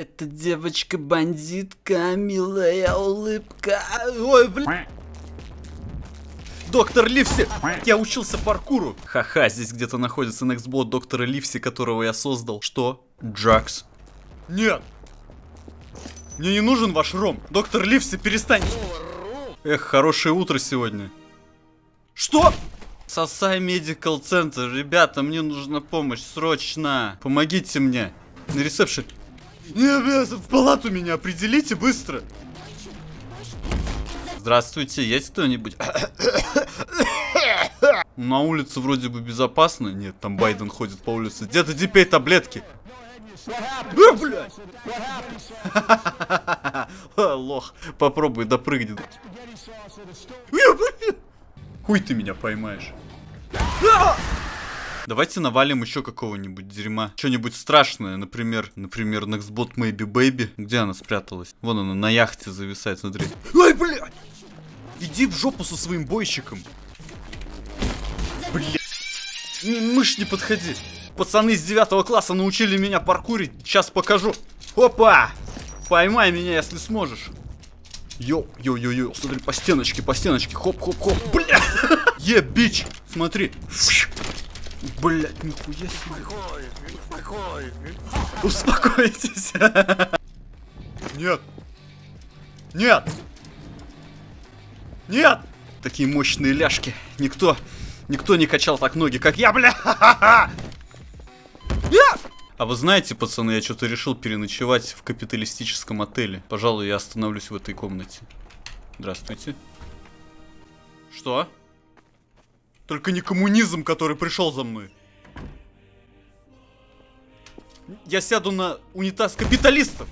Это девочка-бандитка, милая улыбка. Ой, блин. Доктор Ливси! Я учился паркуру! Ха-ха, здесь где-то находится нексбот доктора Ливси, которого я создал. Что? Джакс? Нет! Мне не нужен ваш ром! Доктор Ливси, перестань! Эх, хорошее утро сегодня. Что? Сосай Медикал Центр. Ребята, мне нужна помощь. Срочно. Помогите мне. На ресепшн. Не, в палату меня определите быстро. Здравствуйте, есть кто-нибудь? На улице вроде бы безопасно. Нет, там Байден ходит по улице. Где-то теперь таблетки. Лох, попробуй допрыгнет. Хуй ты меня поймаешь. Давайте навалим еще какого-нибудь дерьма. Что-нибудь страшное, например, например, Nextbot Maybe Baby. Где она спряталась? Вон она на яхте зависает, смотри. Ой, блядь! Иди в жопу со своим бойщиком. Блядь. Мышь не подходи. Пацаны из 9 класса научили меня паркурить. Сейчас покажу. Опа! Поймай меня, если сможешь. Йо, йо, йо, йо. Смотри, по стеночке, по стеночке. Хоп, хоп, хоп. Бля! Е, бич! Смотри. Блять, нихуя себе. Успокойтесь. Нет. Нет. Нет. Такие мощные ляжки. Никто, никто не качал так ноги, как я, бля. А вы знаете, пацаны, я что-то решил переночевать в капиталистическом отеле. Пожалуй, я остановлюсь в этой комнате. Здравствуйте. Что? Только не коммунизм, который пришел за мной. Я сяду на унитаз капиталистов.